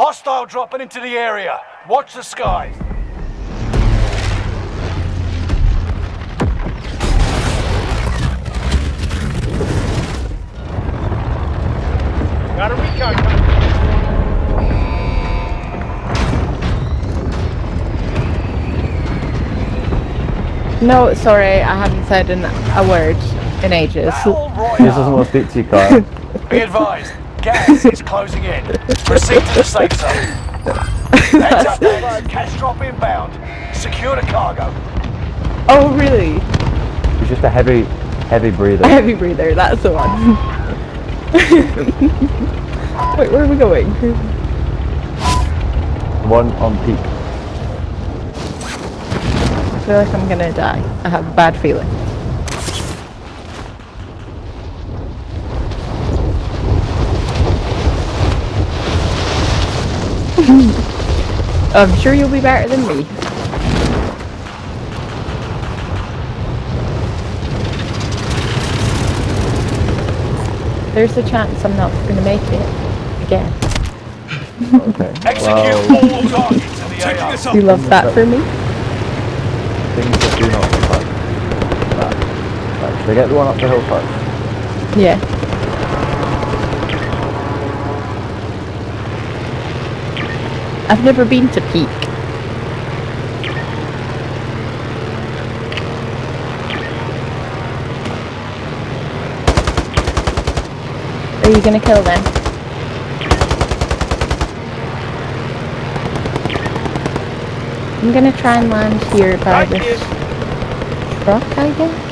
Hostile dropping into the area. Watch the skies. Got a recon coming. No, sorry, I haven't said an, a word in ages. This is just doesn't Royale. want to speak to you, Kyle. Be advised, gas is closing in. Proceed to the safe zone. Heads up, lads. Cash drop inbound. Secure the cargo. Oh, really? He's just a heavy, heavy breather. A heavy breather, that's the one. Wait, where are we going? One on peak. I feel like I'm gonna die. I have a bad feeling. I'm sure you'll be better than me. There's a chance I'm not gonna make it again. Okay. Execute all targets to the AO. You love that for me? things that do not touch. That. Right, should I get the one up the hill first? Yeah. I've never been to Peak. Are you gonna kill them? I'm gonna try and land here by Right this here. truck, I guess.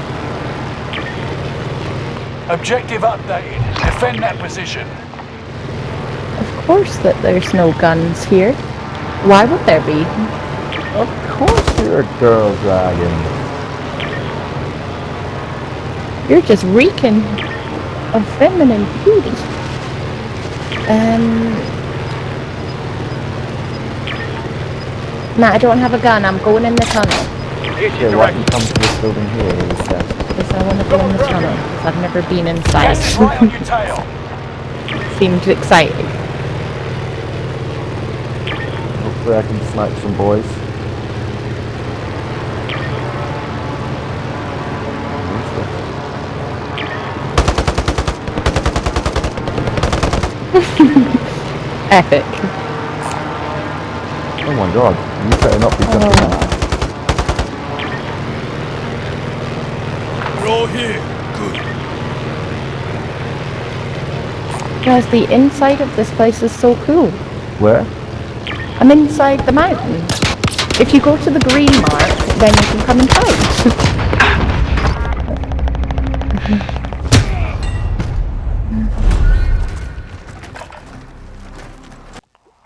Objective updated. Defend that position. Of course that there's no guns here. Why would there be? Of course you're a girl dragon. You're just reeking of feminine beauty. Um. Nah, I don't have a gun. I'm going in the tunnel. Here's Okay, why don't you come to this building here instead? Because I want to go in the tunnel. Because I've never been inside. Gas is right on. Seemed exciting. Hopefully I can snipe some boys. Epic. Oh my god, you better not be oh. jumping in. Oh. We're all here. Good. Guys, the inside of this place is so cool. Where? I'm inside the mountain. If you go to the green mark, then you can come inside.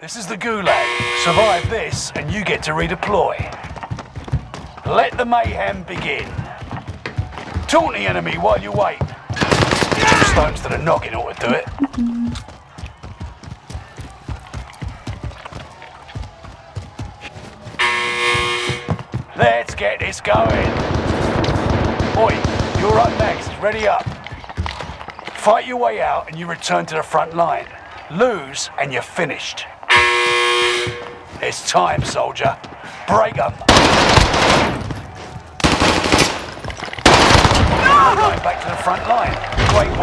This is the Gulag. Survive this and you get to redeploy. Let the mayhem begin. Taunt the enemy while you wait. Stones to the noggin ought to do it. Get this going. Oi, you're up next. Ready up. Fight your way out and you return to the front line. Lose and you're finished. It's time, soldier. Break them. Going back to the front line. Great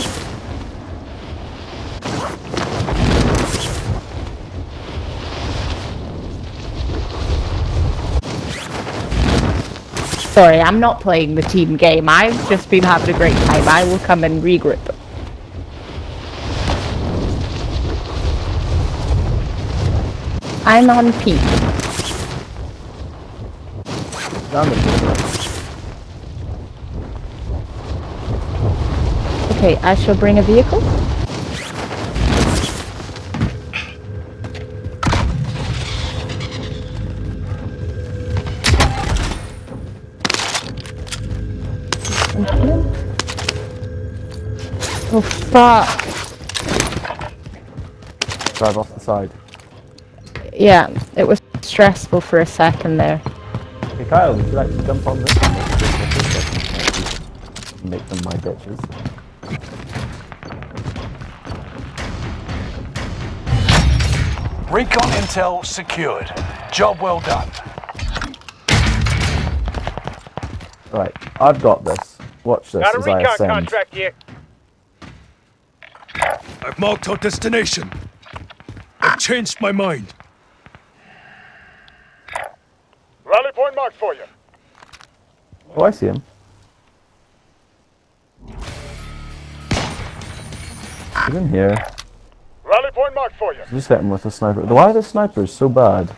work. Sorry, I'm not playing the team game. I've just been having a great time. I will come and regroup. I'm on peak. Okay, I shall bring a vehicle. Oh fuck. Drive off the side. Yeah, it was stressful for a second there. Hey Kyle, would you like to jump on this? Make them my bitches. Recon intel secured. Job well done. Right, I've got this. Watch this Got a as I recon ascend. contract here. I've marked our destination. I've changed my mind. Rally point marked for you. Oh, I see him. He's in here. Rally point marked for you. Just hit him with a sniper. Why are the snipers so bad?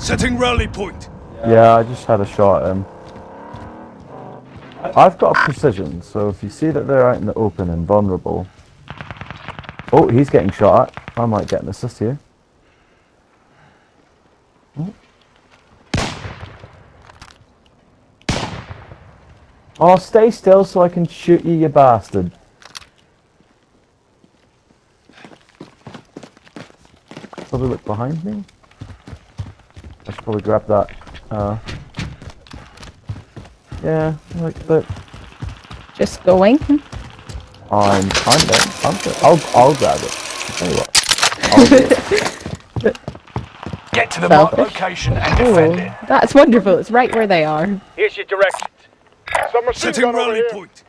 Setting rally point. Yeah, I just had a shot at him. I've got a precision, so if you see that they're out in the open and vulnerable. Oh, he's getting shot at. I might get an assist here. Oh, stay still so I can shoot you, you bastard. Probably look behind me. I should probably grab that. Uh, yeah, like but... Just going. I'm, I'm there. I'm there. I'll, I'll grab it. I'll tell you what. I'll do it. Get to the marked Selfish. location and defend Oh, it. that's wonderful. It's right where they are. Here's your directions. Some Setting gun over rally here. point.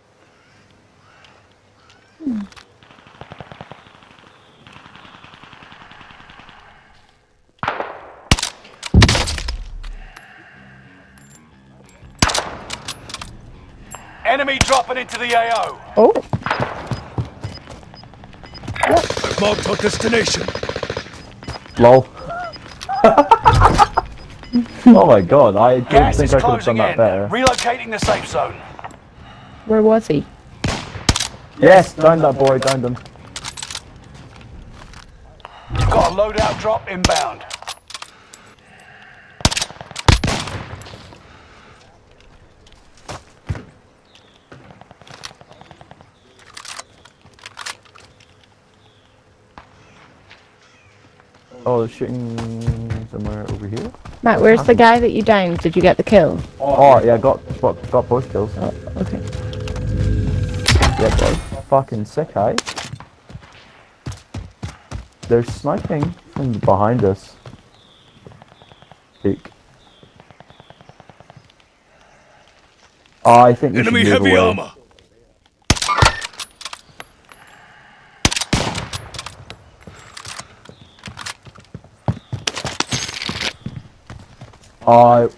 Enemy dropping into the AO. Oh, I've marked our destination. Lol. oh my god, I didn't Gas think I could have done that in. better. Relocating the safe zone. where was he? Yes, down that boy, down him. You've got a loadout drop inbound. Oh, they're shooting somewhere over here. Matt, where's the guy that you downed? Did you get the kill? Oh, yeah, got got, got both kills. Oh, okay. Yeah, boy. Fucking sick, eh? They're sniping from behind us. Peek. Oh, I think we Enemy should move heavy away. armor. I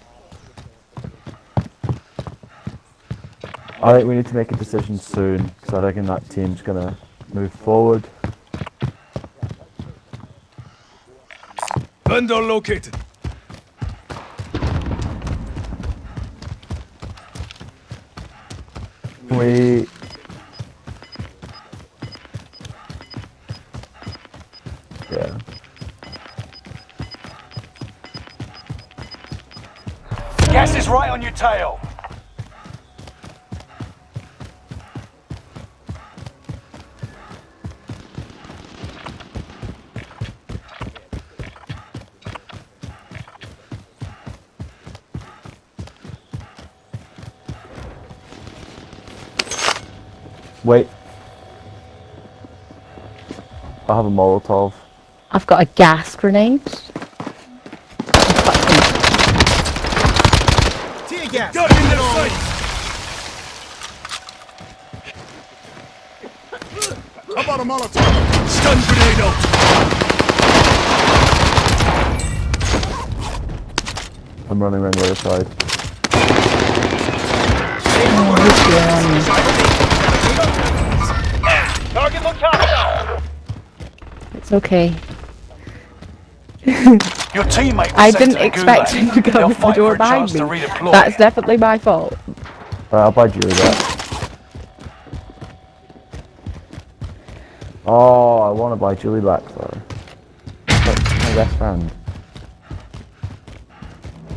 I think we need to make a decision soon because I reckon that team's gonna move forward. Vendor located. We yeah. Gas is right on your tail. Wait. I have a Molotov. I've got a gas grenade. Gas. Got in their sights. How about a Molotov? Stun grenade out. I'm running around the other side. Target looks hostile. It's okay. Your teammate I didn't expect him to They'll come in the door for a behind me. That's definitely my fault. Right, I'll buy you that. Oh, I want to buy Julie back though. That's my best friend.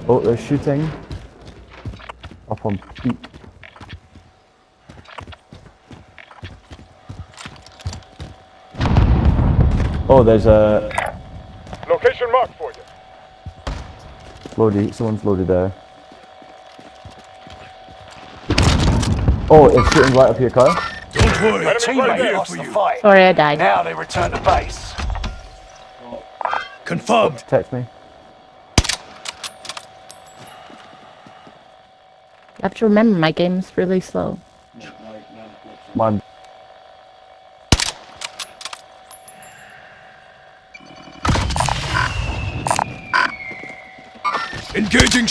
Oh, they're shooting. Up on peak. Oh, there's a Location marked for you. Loaded. Someone's loaded there. Oh, it's shooting right up here, Kyle. Don't worry, Let team right here for the you. Fight. Sorry, I died. Now they return to base. Confirmed. Text me. I have to remember my game's really slow. Mine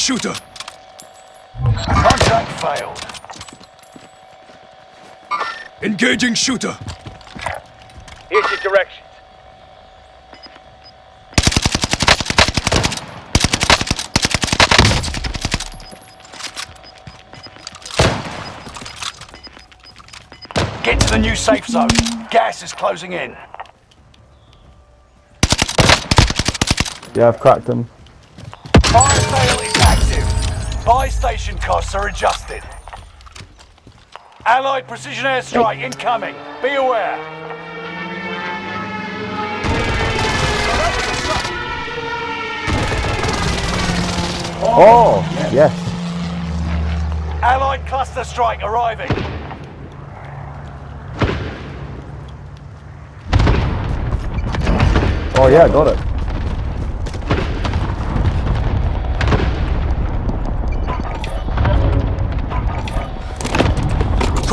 shooter. Contact failed. Engaging shooter. Here's your directions. Get to the new safe zone. Gas is closing in. Yeah, I've cracked him. Buy station costs are adjusted. Allied precision airstrike incoming. Be aware. Oh, yes. Allied cluster strike arriving. Oh yeah, got it.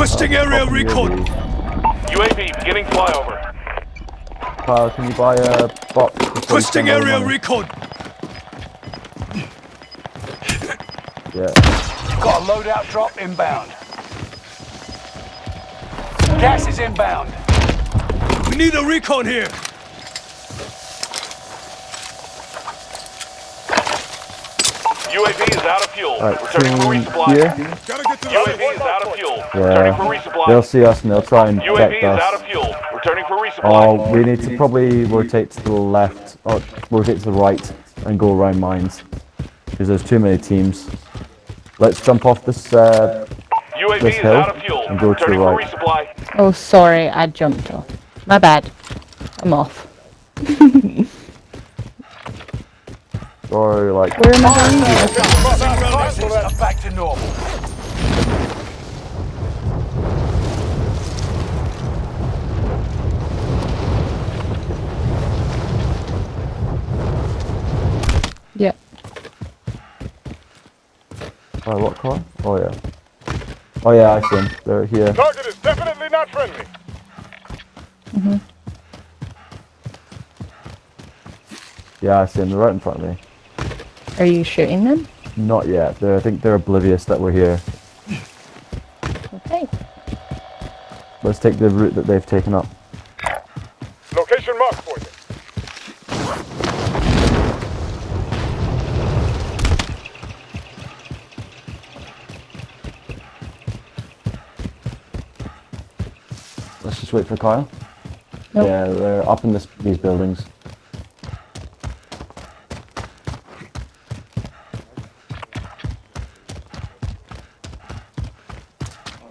Requesting area Fucking recon. UAV. UAV beginning flyover. Kyle, can you buy a box? before you Requesting spend area money? recon. Yeah. Got a loadout drop inbound. Gas is inbound. We need a recon here. UAV is out of fuel. Alright, Returning for team resupply. here. Gotta get to the UAV is out of fuel. Returning for Yeah. resupply. They'll see us and they'll try and UAV check is out us. of fuel. Returning for resupply. Oh, we need to probably rotate to the left, or rotate to the right, and go around mines. Because there's too many teams. Let's jump off this, uh, UAV this is hill out of fuel. and go to the right. resupply. Oh, sorry, I jumped off. My bad. I'm off. or like, Where am I going? Prices are back to normal. Yeah. oh, what car? Oh yeah. Oh yeah, I see them. They're here. Target is definitely not friendly. Mm hmm Yeah, I see them. They're right in front of me. Are you shooting them? Not yet. They're, I think they're oblivious that we're here. Okay. Let's take the route that they've taken up. Location marked for you. Let's just wait for Kyle. Nope. Yeah, they're up in this, these buildings.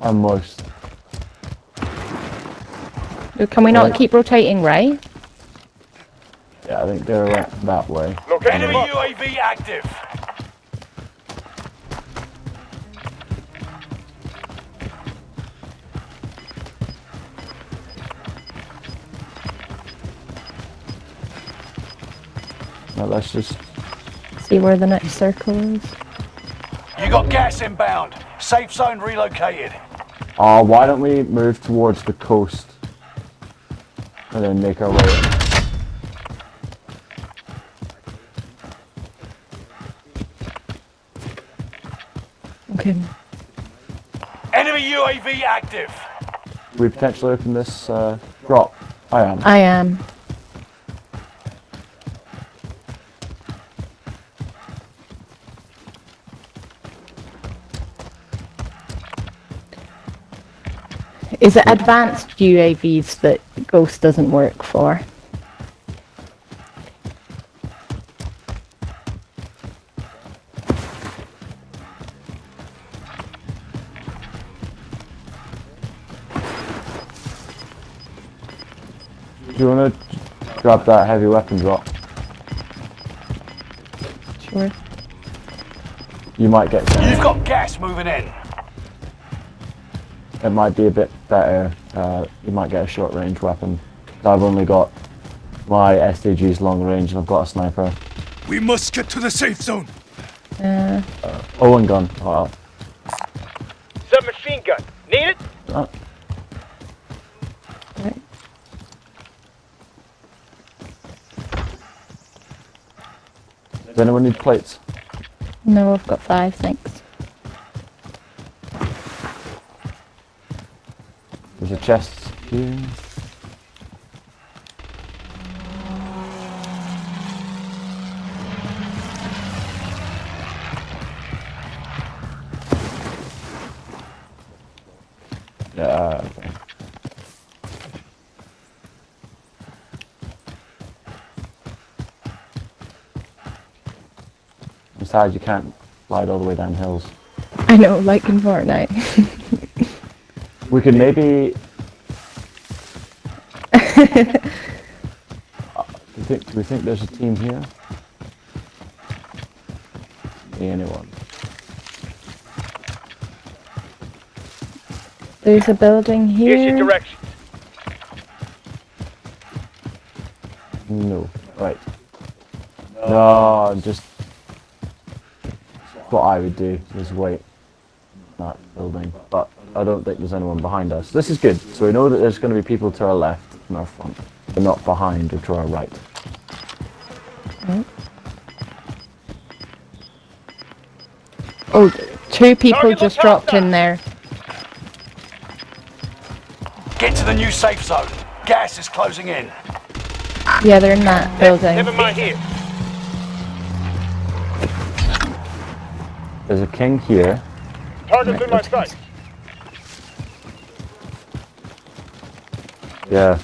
Almost. Can we not Right. keep rotating, Ray? Yeah, I think they're right that way. Location Enemy marked. UAV active. Now let's just. See where the next circle is. You got gas inbound. Safe zone relocated. Oh, why don't we move towards the coast and then make our way in? Okay. Enemy UAV active. We potentially open this uh, drop. I am. I am. Is it advanced UAVs that Ghost doesn't work for? Do you want to grab that heavy weapon drop? Sure. You might get. You've got gas moving in. it might be a bit better. Uh, you might get a short range weapon. I've only got my SDG's long range and I've got a sniper. We must get to the safe zone. Uh, Oh, one gun. Oh, Submachine gun. Need it? uh, right. does anyone need plates? No, I've got five, thanks. There's a chest here. Yeah. Okay. Besides, you can't slide all the way down hills. I know, like in Fortnite. We could maybe. Do you think? Do we think there's a team here? Anyone? There's a building Here's your here. direction. No. Right. No, just. What I would do is wait. That building, but I don't think there's anyone behind us. This is good. So we know that there's going to be people to our left and our front, but not behind or to our right. Oh, two people Target just dropped in there. Get to the new safe zone. Gas is closing in. Yeah, they're in that building. Never mind here. There's a king here. Target's in my sight. Yeah.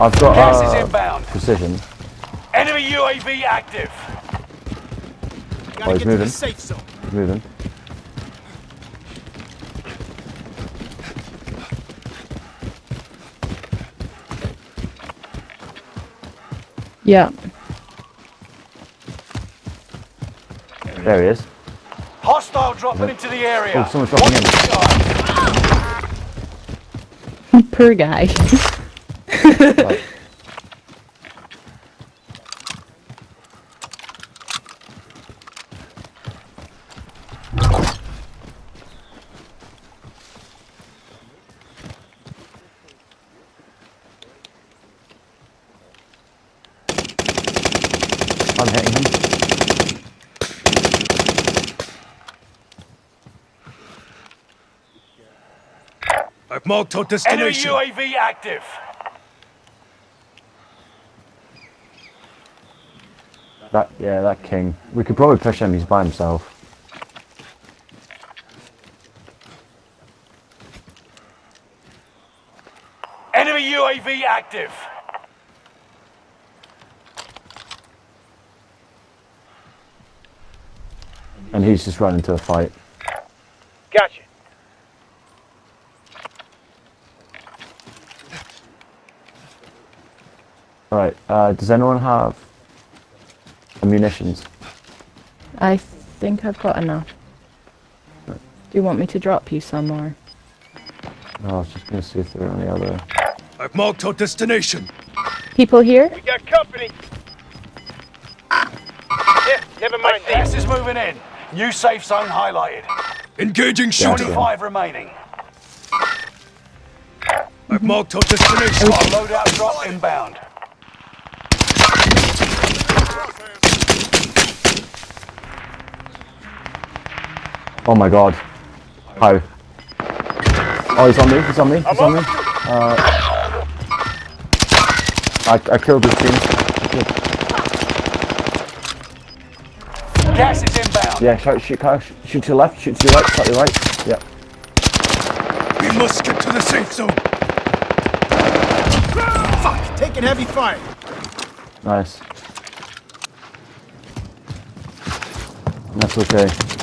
I've got Gas is uh, inbound. precision. Enemy UAV active. Oh, he's moving. He's moving. Yeah. There he is. Hostile dropping into the area. Oh, someone's dropping in. Watch the sky. Poor guy. Right. I'm hitting him. I've marked our destination. Enemy destination. UAV active. That yeah, that king. We could probably push him. He's by himself. Enemy UAV active. And he's just run into a fight. Gotcha. Alright, uh, does anyone have munitions? I think I've got enough. Do you want me to drop you some more? No, I was just gonna see if there are any other. I've marked our destination. People here? We got company. Yeah, never mind Gas this. is moving in. New safe zone highlighted. Engaging shooting. 25 remaining. I've marked our destination. Got a loadout drop inbound. Oh my god. How? Oh, he's on me, he's on me, he's I'm on me. Uh, I, I killed his team. Gas is inbound. Yeah, shoot, shoot, shoot, shoot to your left, shoot to your right, shot to your right. Yeah. We must get to the safe zone. Fuck! Taking heavy fire. Nice. That's okay.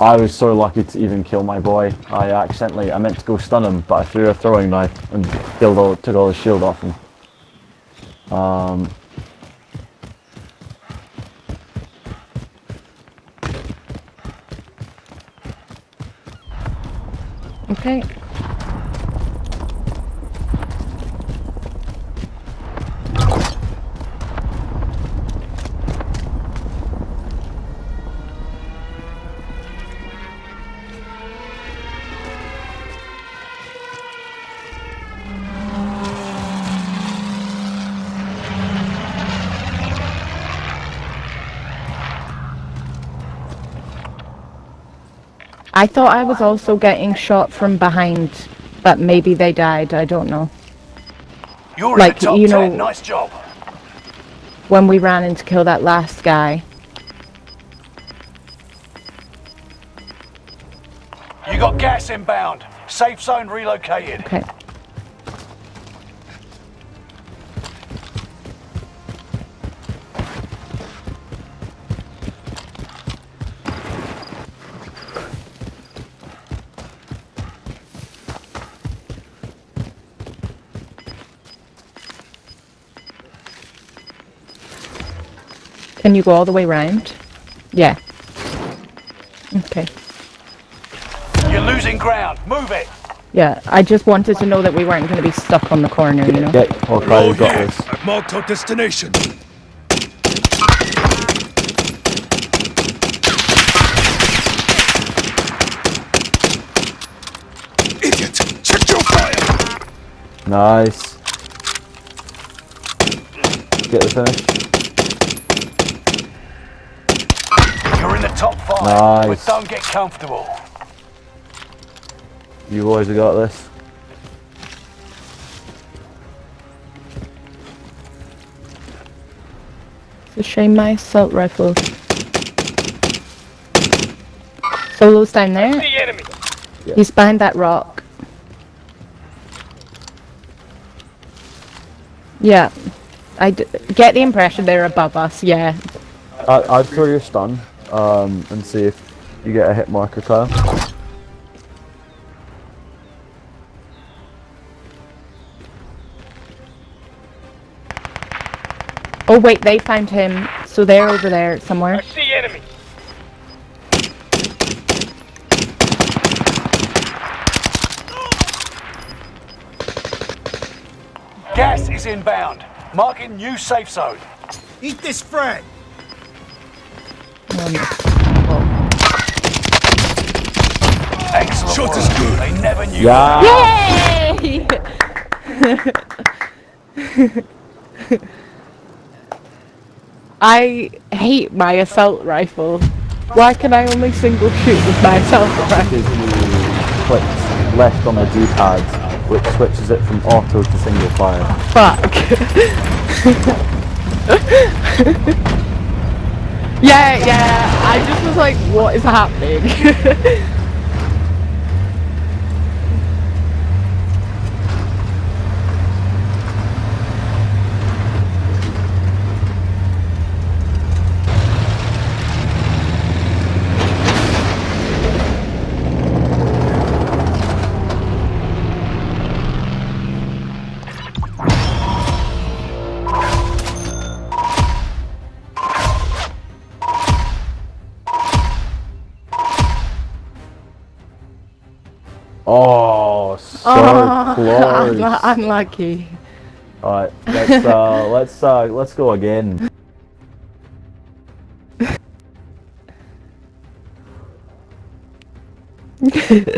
I was so lucky to even kill my boy. I accidentally, I meant to go stun him, but I threw a throwing knife and killed all, took all his shield off him. Um, Okay. I thought I was also getting shot from behind, but maybe they died, I don't know. You're Like, in the top you 10. know- Nice job. When we ran in to kill that last guy. You got gas inbound. Safe zone relocated. Okay. Can you go all the way round? Yeah. Okay. You're losing ground. Move it. Yeah, I just wanted to know that we weren't going to be stuck on the corner, you know? get, oh, We're got here. this. I've marked our destination. Idiot! Check your fire! Nice. Get the finish. In the top five. Nice. But don't get comfortable. You boys have got this. It's a shame my assault rifle. Solo's down there. The enemy. He's behind that rock. Yeah. I d- get the impression they're above us, yeah. I, I'd throw your stun um, and see if you get a hit marker, Kyle. Oh wait, they found him, so they're over there somewhere. I see enemy. Gas is inbound. Marking new safe zone. Eat this frag. Um, Excellent Shot is good. They never knew. Yeah! Yay! I hate my assault rifle. Why can I only single shoot with my assault rifle? Because you click left on the D-pad, which switches it from auto to single fire. Fuck. yeah, yeah. I just was like, what is happening? unlu- unlucky. Alright, let's uh let's uh let's go again.